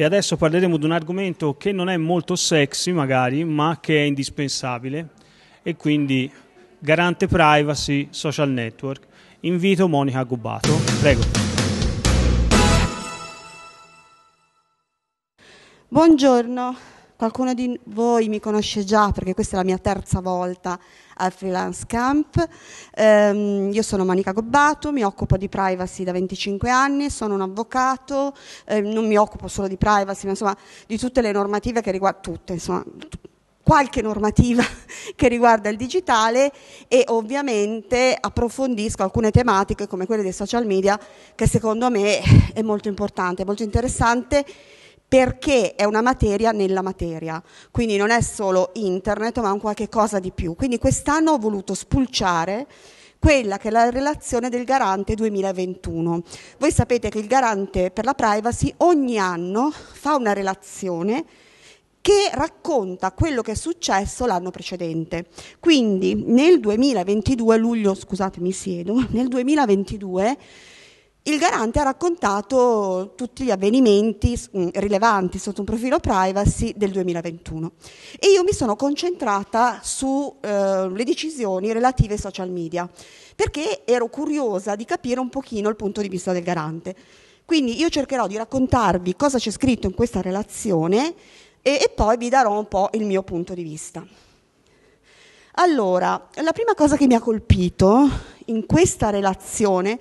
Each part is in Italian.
e adesso parleremo di un argomento che non è molto sexy magari, ma che è indispensabile e quindi garante privacy social network. Invito Monica Gubbato, prego. Buongiorno, qualcuno di voi mi conosce già perché questa è la mia terza volta al Freelance Camp. Um, io sono Monica Gobbato, mi occupo di privacy da 25 anni, sono un avvocato, eh, non mi occupo solo di privacy, ma insomma di tutte le normative che riguardano tutte, insomma, qualche normativa che riguarda il digitale e ovviamente approfondisco alcune tematiche come quelle dei social media che secondo me è molto importante, molto interessante perché è una materia nella materia, quindi non è solo internet ma un qualche cosa di più. Quindi quest'anno ho voluto spulciare quella che è la relazione del garante 2021. Voi sapete che il garante per la privacy ogni anno fa una relazione che racconta quello che è successo l'anno precedente. Quindi nel 2022, luglio, scusate mi siedo, nel 2022 il garante ha raccontato tutti gli avvenimenti mm, rilevanti sotto un profilo privacy del 2021 e io mi sono concentrata sulle eh, decisioni relative ai social media perché ero curiosa di capire un pochino il punto di vista del garante. Quindi io cercherò di raccontarvi cosa c'è scritto in questa relazione e, e poi vi darò un po' il mio punto di vista. Allora, la prima cosa che mi ha colpito in questa relazione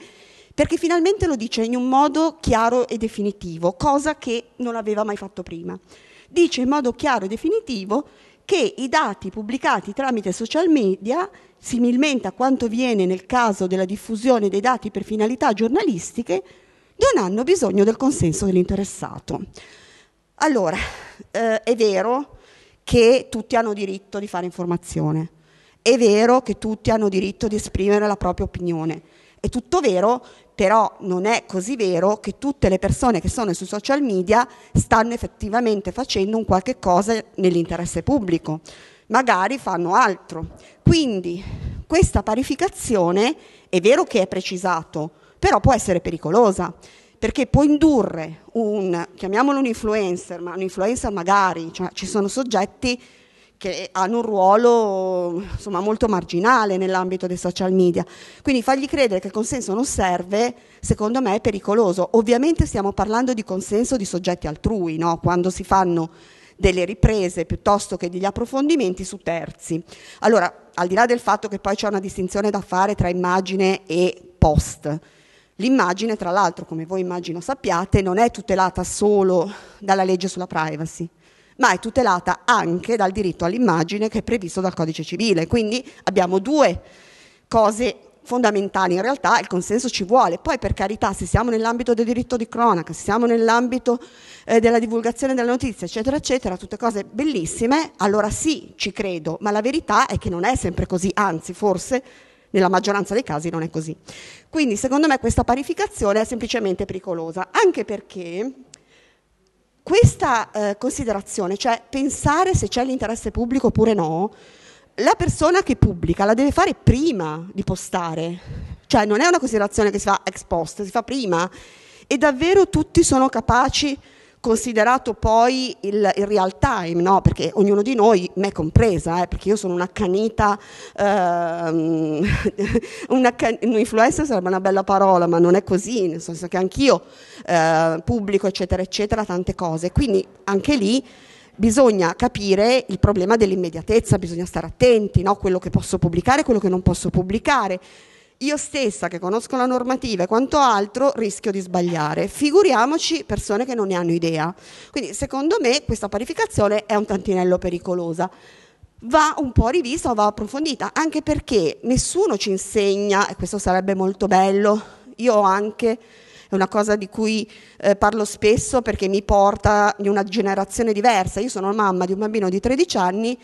perché finalmente lo dice in un modo chiaro e definitivo, cosa che non aveva mai fatto prima. Dice in modo chiaro e definitivo che i dati pubblicati tramite social media, similmente a quanto viene nel caso della diffusione dei dati per finalità giornalistiche, non hanno bisogno del consenso dell'interessato. Allora, eh, è vero che tutti hanno diritto di fare informazione, è vero che tutti hanno diritto di esprimere la propria opinione, è tutto vero, però non è così vero che tutte le persone che sono sui social media stanno effettivamente facendo un qualche cosa nell'interesse pubblico, magari fanno altro. Quindi questa parificazione è vero che è precisato, però può essere pericolosa perché può indurre un, chiamiamolo un influencer, ma un influencer magari, cioè ci sono soggetti che hanno un ruolo insomma, molto marginale nell'ambito dei social media. Quindi fargli credere che il consenso non serve, secondo me è pericoloso. Ovviamente stiamo parlando di consenso di soggetti altrui, no? quando si fanno delle riprese piuttosto che degli approfondimenti su terzi. Allora, al di là del fatto che poi c'è una distinzione da fare tra immagine e post, l'immagine, tra l'altro, come voi immagino sappiate, non è tutelata solo dalla legge sulla privacy ma è tutelata anche dal diritto all'immagine che è previsto dal codice civile. Quindi abbiamo due cose fondamentali, in realtà il consenso ci vuole, poi per carità se siamo nell'ambito del diritto di cronaca, se siamo nell'ambito eh, della divulgazione delle notizie, eccetera, eccetera, tutte cose bellissime, allora sì, ci credo, ma la verità è che non è sempre così, anzi forse nella maggioranza dei casi non è così. Quindi secondo me questa parificazione è semplicemente pericolosa, anche perché questa eh, considerazione, cioè pensare se c'è l'interesse pubblico oppure no, la persona che pubblica la deve fare prima di postare, cioè non è una considerazione che si fa ex post, si fa prima. E davvero tutti sono capaci considerato poi il, il real time, no? perché ognuno di noi, me compresa, eh, perché io sono un'accanita, ehm, un influencer sarebbe una bella parola, ma non è così, nel senso che anch'io eh, pubblico, eccetera, eccetera, tante cose. Quindi anche lì bisogna capire il problema dell'immediatezza, bisogna stare attenti, no? quello che posso pubblicare, quello che non posso pubblicare io stessa che conosco la normativa e quanto altro rischio di sbagliare. Figuriamoci persone che non ne hanno idea. Quindi secondo me questa parificazione è un tantinello pericolosa. Va un po' rivista o va approfondita, anche perché nessuno ci insegna, e questo sarebbe molto bello, io anche è una cosa di cui eh, parlo spesso perché mi porta in una generazione diversa. Io sono mamma di un bambino di 13 anni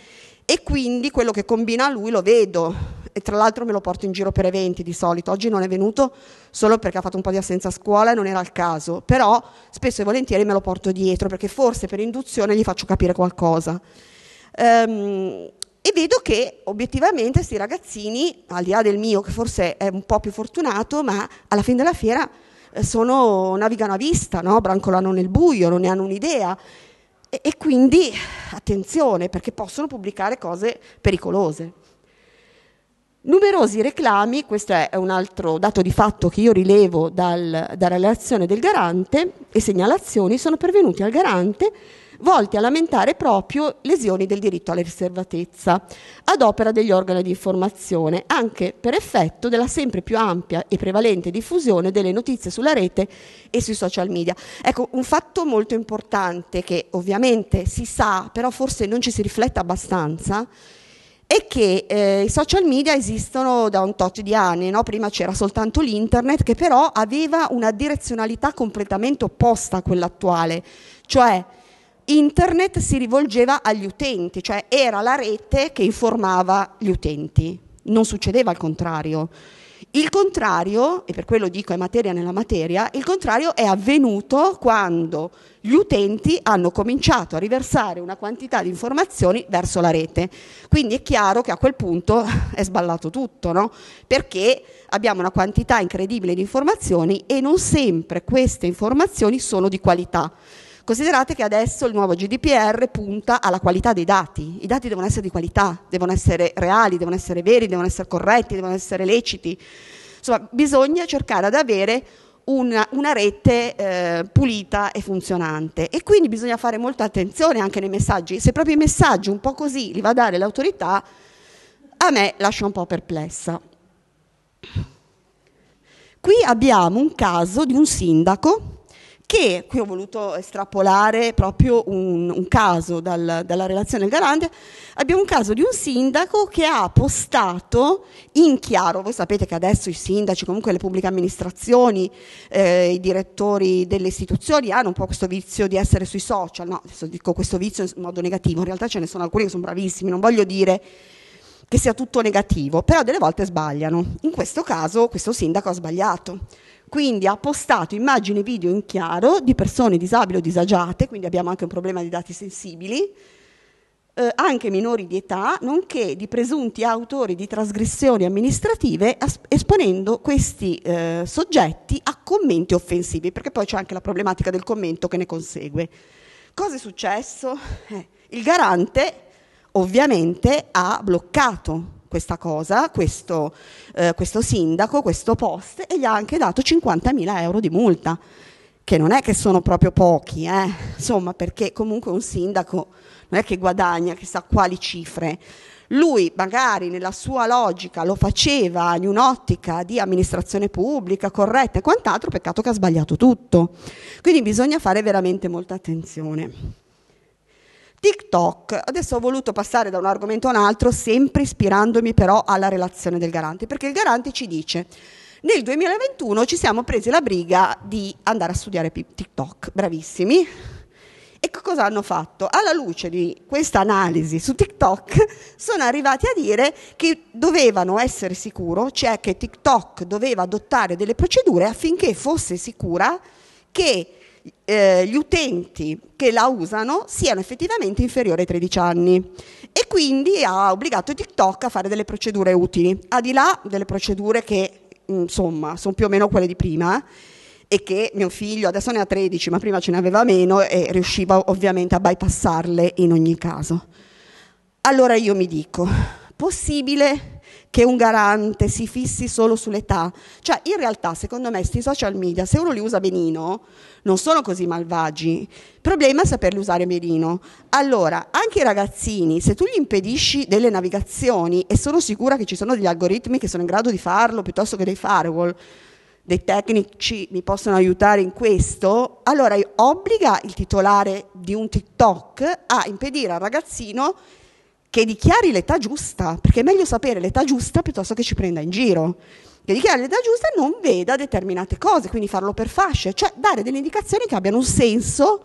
e quindi quello che combina lui lo vedo e tra l'altro me lo porto in giro per eventi di solito. Oggi non è venuto solo perché ha fatto un po' di assenza a scuola e non era il caso, però spesso e volentieri me lo porto dietro perché forse per induzione gli faccio capire qualcosa. Um, e vedo che obiettivamente questi ragazzini, al di là del mio che forse è un po' più fortunato, ma alla fine della fiera eh, sono, navigano a vista, no? brancolano nel buio, non ne hanno un'idea. E, e quindi attenzione perché possono pubblicare cose pericolose. Numerosi reclami, questo è un altro dato di fatto che io rilevo dal, dalla relazione del garante, e segnalazioni sono pervenuti al garante volti a lamentare proprio lesioni del diritto alla riservatezza ad opera degli organi di informazione, anche per effetto della sempre più ampia e prevalente diffusione delle notizie sulla rete e sui social media. Ecco, un fatto molto importante che ovviamente si sa, però forse non ci si riflette abbastanza, è che eh, i social media esistono da un tot di anni, no? prima c'era soltanto l'internet che però aveva una direzionalità completamente opposta a quella attuale, cioè internet si rivolgeva agli utenti, cioè era la rete che informava gli utenti, non succedeva il contrario. Il contrario, e per quello dico è materia nella materia, il contrario è avvenuto quando gli utenti hanno cominciato a riversare una quantità di informazioni verso la rete. Quindi è chiaro che a quel punto è sballato tutto, no? Perché abbiamo una quantità incredibile di informazioni e non sempre queste informazioni sono di qualità. Considerate che adesso il nuovo GDPR punta alla qualità dei dati. I dati devono essere di qualità, devono essere reali, devono essere veri, devono essere corretti, devono essere leciti. Insomma, bisogna cercare di avere una, una rete eh, pulita e funzionante e quindi bisogna fare molta attenzione anche nei messaggi. Se proprio i messaggi un po' così li va a dare l'autorità, a me lascia un po' perplessa. Qui abbiamo un caso di un sindaco che qui ho voluto estrapolare proprio un, un caso dal, dalla relazione garante, abbiamo un caso di un sindaco che ha postato in chiaro, voi sapete che adesso i sindaci, comunque le pubbliche amministrazioni, eh, i direttori delle istituzioni hanno un po' questo vizio di essere sui social, no, adesso dico questo vizio in modo negativo, in realtà ce ne sono alcuni che sono bravissimi, non voglio dire che sia tutto negativo, però delle volte sbagliano. In questo caso questo sindaco ha sbagliato quindi ha postato immagini e video in chiaro di persone disabili o disagiate, quindi abbiamo anche un problema di dati sensibili, eh, anche minori di età, nonché di presunti autori di trasgressioni amministrative, esponendo questi eh, soggetti a commenti offensivi, perché poi c'è anche la problematica del commento che ne consegue. Cosa è successo? Eh, il garante ovviamente ha bloccato questa cosa, questo, eh, questo sindaco, questo post, e gli ha anche dato 50.000 euro di multa, che non è che sono proprio pochi, eh? insomma, perché comunque un sindaco non è che guadagna chissà quali cifre. Lui magari nella sua logica lo faceva in un'ottica di amministrazione pubblica corretta e quant'altro, peccato che ha sbagliato tutto. Quindi bisogna fare veramente molta attenzione. TikTok, adesso ho voluto passare da un argomento a un altro, sempre ispirandomi però alla relazione del garante, perché il garante ci dice nel 2021 ci siamo presi la briga di andare a studiare TikTok, bravissimi. E cosa hanno fatto? Alla luce di questa analisi su TikTok sono arrivati a dire che dovevano essere sicuro, cioè che TikTok doveva adottare delle procedure affinché fosse sicura che eh, gli utenti che la usano siano effettivamente inferiori ai 13 anni e quindi ha obbligato TikTok a fare delle procedure utili, al di là delle procedure che insomma sono più o meno quelle di prima e che mio figlio adesso ne ha 13 ma prima ce ne aveva meno e riusciva ovviamente a bypassarle in ogni caso. Allora io mi dico, possibile che un garante si fissi solo sull'età. Cioè, in realtà, secondo me, questi social media, se uno li usa benino, non sono così malvagi. Il problema è saperli usare benino. Allora, anche i ragazzini, se tu gli impedisci delle navigazioni, e sono sicura che ci sono degli algoritmi che sono in grado di farlo, piuttosto che dei firewall, dei tecnici mi possono aiutare in questo, allora obbliga il titolare di un TikTok a impedire al ragazzino che dichiari l'età giusta, perché è meglio sapere l'età giusta piuttosto che ci prenda in giro. Che dichiari l'età giusta e non veda determinate cose, quindi farlo per fasce, cioè dare delle indicazioni che abbiano un senso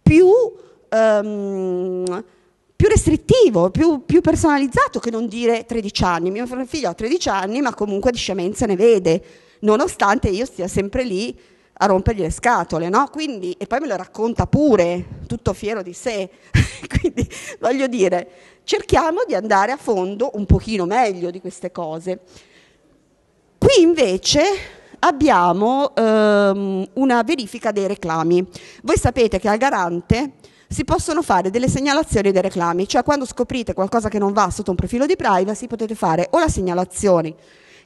più, um, più restrittivo, più, più, personalizzato che non dire 13 anni. Mio figlio ha 13 anni, ma comunque di scemenza ne vede, nonostante io stia sempre lì a rompergli le scatole, no? Quindi, e poi me lo racconta pure, tutto fiero di sé. Quindi voglio dire, cerchiamo di andare a fondo un pochino meglio di queste cose. Qui invece abbiamo ehm, una verifica dei reclami. Voi sapete che al garante si possono fare delle segnalazioni dei reclami, cioè quando scoprite qualcosa che non va sotto un profilo di privacy potete fare o la segnalazione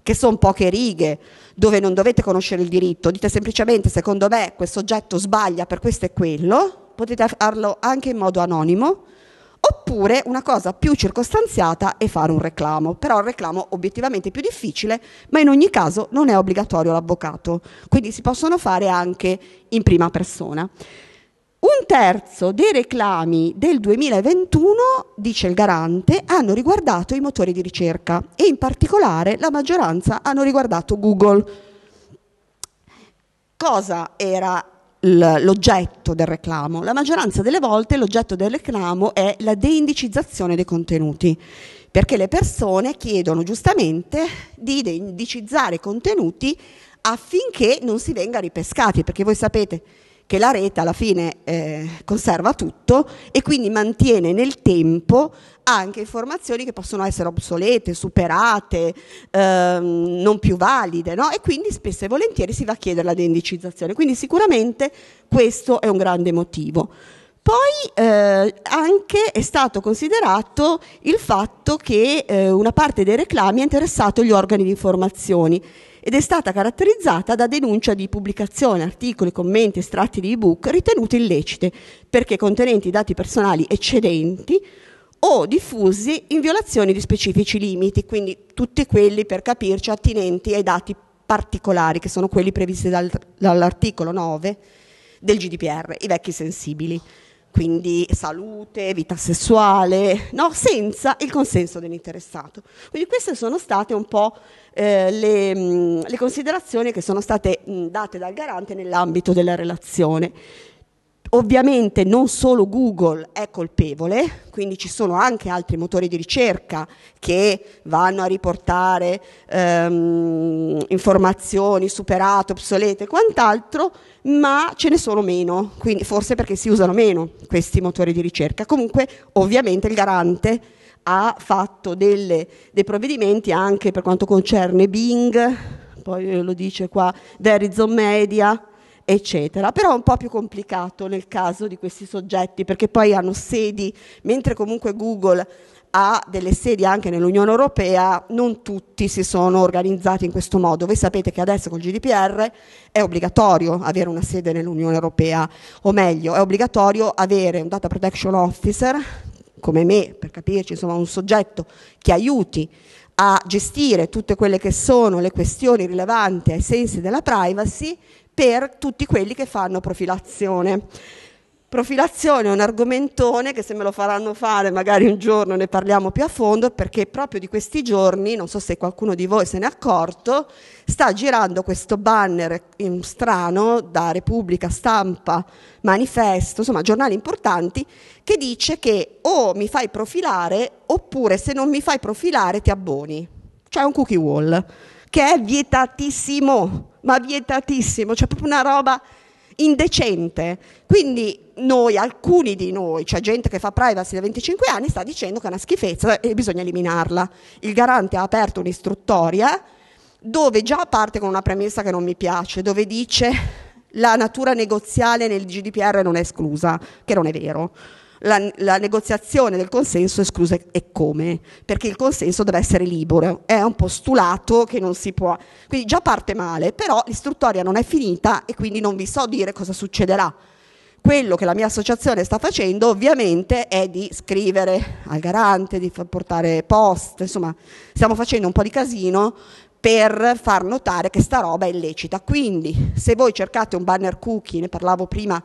che sono poche righe, dove non dovete conoscere il diritto, dite semplicemente secondo me questo oggetto sbaglia per questo e quello, potete farlo anche in modo anonimo, oppure una cosa più circostanziata è fare un reclamo, però il reclamo obiettivamente è più difficile, ma in ogni caso non è obbligatorio l'avvocato, quindi si possono fare anche in prima persona. Un terzo dei reclami del 2021, dice il garante, hanno riguardato i motori di ricerca e in particolare la maggioranza hanno riguardato Google. Cosa era l'oggetto del reclamo? La maggioranza delle volte l'oggetto del reclamo è la deindicizzazione dei contenuti, perché le persone chiedono giustamente di deindicizzare i contenuti affinché non si venga ripescati, perché voi sapete che la rete alla fine eh, conserva tutto e quindi mantiene nel tempo anche informazioni che possono essere obsolete, superate, ehm, non più valide, no? e quindi spesso e volentieri si va a chiedere la deindicizzazione. Quindi sicuramente questo è un grande motivo. Poi eh, anche è stato considerato il fatto che eh, una parte dei reclami ha interessato gli organi di informazioni ed è stata caratterizzata da denuncia di pubblicazione, articoli, commenti, estratti di ebook ritenuti illeciti perché contenenti dati personali eccedenti o diffusi in violazione di specifici limiti, quindi tutti quelli per capirci attinenti ai dati particolari che sono quelli previsti dal, dall'articolo 9 del GDPR, i vecchi sensibili quindi salute, vita sessuale, no? senza il consenso dell'interessato. Quindi queste sono state un po' eh, le, mh, mm, le, considerazioni che sono state mh, mm, date dal garante nell'ambito della relazione. Ovviamente non solo Google è colpevole, quindi ci sono anche altri motori di ricerca che vanno a riportare ehm, informazioni superate, obsolete e quant'altro, ma ce ne sono meno, quindi forse perché si usano meno questi motori di ricerca. Comunque ovviamente il garante ha fatto delle, dei provvedimenti anche per quanto concerne Bing, poi lo dice qua Verizon Media, eccetera. Però è un po' più complicato nel caso di questi soggetti, perché poi hanno sedi, mentre comunque Google ha delle sedi anche nell'Unione Europea, non tutti si sono organizzati in questo modo. Voi sapete che adesso con il GDPR è obbligatorio avere una sede nell'Unione Europea, o meglio, è obbligatorio avere un data protection officer come me, per capirci, insomma un soggetto che aiuti a gestire tutte quelle che sono le questioni rilevanti ai sensi della privacy per tutti quelli che fanno profilazione. Profilazione è un argomentone che se me lo faranno fare magari un giorno ne parliamo più a fondo perché proprio di questi giorni, non so se qualcuno di voi se ne è accorto, sta girando questo banner strano da Repubblica, Stampa, Manifesto, insomma giornali importanti, che dice che o mi fai profilare oppure se non mi fai profilare ti abboni. Cioè un cookie wall, che è vietatissimo ma vietatissimo, cioè proprio una roba indecente. Quindi noi, alcuni di noi, cioè gente che fa privacy da 25 anni, sta dicendo che è una schifezza e bisogna eliminarla. Il garante ha aperto un'istruttoria dove già parte con una premessa che non mi piace, dove dice la natura negoziale nel GDPR non è esclusa, che non è vero la, la, negoziazione del consenso esclusa e come, perché il consenso deve essere libero, è un postulato che non si può, quindi già parte male, però l'istruttoria non è finita e quindi non vi so dire cosa succederà. Quello che la mia associazione sta facendo ovviamente è di scrivere al garante, di portare post, insomma stiamo facendo un po' di casino per far notare che sta roba è illecita. Quindi se voi cercate un banner cookie, ne parlavo prima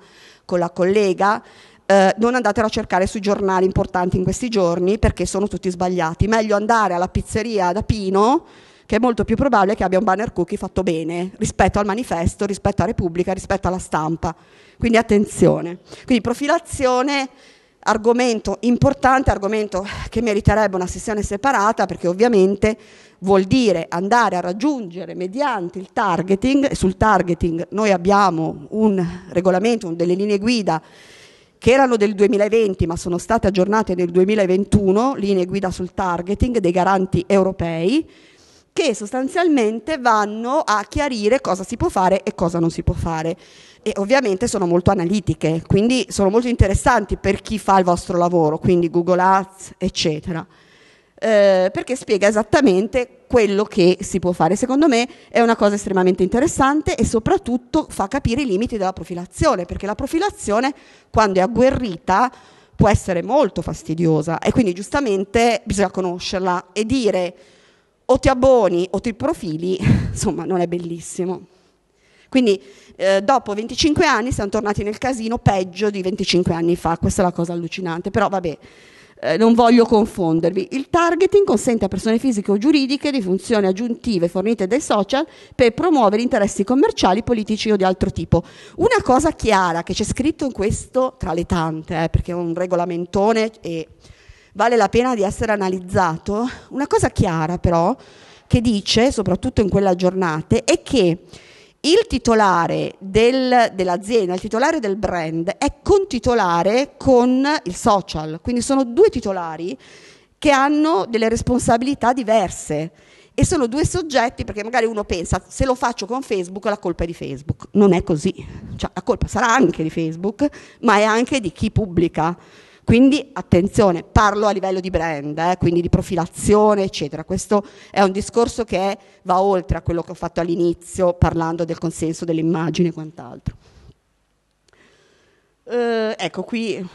con la collega, eh, non andatelo a cercare sui giornali importanti in questi giorni perché sono tutti sbagliati. Meglio andare alla pizzeria da Pino, che è molto più probabile che abbia un banner cookie fatto bene rispetto al manifesto, rispetto a Repubblica, rispetto alla stampa. Quindi attenzione. Quindi profilazione argomento importante, argomento che meriterebbe una sessione separata perché ovviamente vuol dire andare a raggiungere mediante il targeting, sul targeting noi abbiamo un regolamento, delle linee guida che erano del 2020 ma sono state aggiornate nel 2021, linee guida sul targeting dei garanti europei, che sostanzialmente vanno a chiarire cosa si può fare e cosa non si può fare. E ovviamente sono molto analitiche, quindi sono molto interessanti per chi fa il vostro lavoro, quindi Google Ads, eccetera. Eh, perché spiega esattamente quello che si può fare. Secondo me è una cosa estremamente interessante e soprattutto fa capire i limiti della profilazione, perché la profilazione, quando è agguerrita, può essere molto fastidiosa e quindi giustamente bisogna conoscerla e dire o ti abboni o ti profili, insomma non è bellissimo. Quindi eh, dopo 25 anni siamo tornati nel casino peggio di 25 anni fa, questa è la cosa allucinante, però vabbè, eh, non voglio confondervi. Il targeting consente a persone fisiche o giuridiche di funzioni aggiuntive fornite dai social per promuovere interessi commerciali, politici o di altro tipo. Una cosa chiara che c'è scritto in questo, tra le tante, eh, perché è un regolamentone e vale la pena di essere analizzato. Una cosa chiara però che dice, soprattutto in quella giornata, è che il titolare del, dell'azienda, il titolare del brand è contitolare con il social, quindi sono due titolari che hanno delle responsabilità diverse. E sono due soggetti perché magari uno pensa se lo faccio con Facebook la colpa è di Facebook, non è così, cioè, la colpa sarà anche di Facebook ma è anche di chi pubblica. Quindi attenzione, parlo a livello di brand, eh, quindi di profilazione, eccetera. Questo è un discorso che va oltre a quello che ho fatto all'inizio parlando del consenso delle immagini e quant'altro. Eh, ecco, qui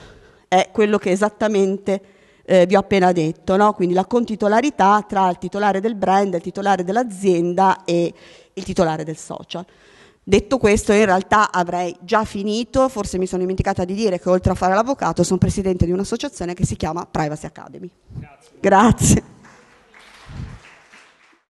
è quello che esattamente eh, vi ho appena detto, no? quindi la contitolarità tra il titolare del brand, il titolare dell'azienda e il titolare del social. Detto questo, in realtà avrei già finito, forse mi sono dimenticata di dire che oltre a fare l'avvocato sono presidente di un'associazione che si chiama Privacy Academy. Grazie. Grazie.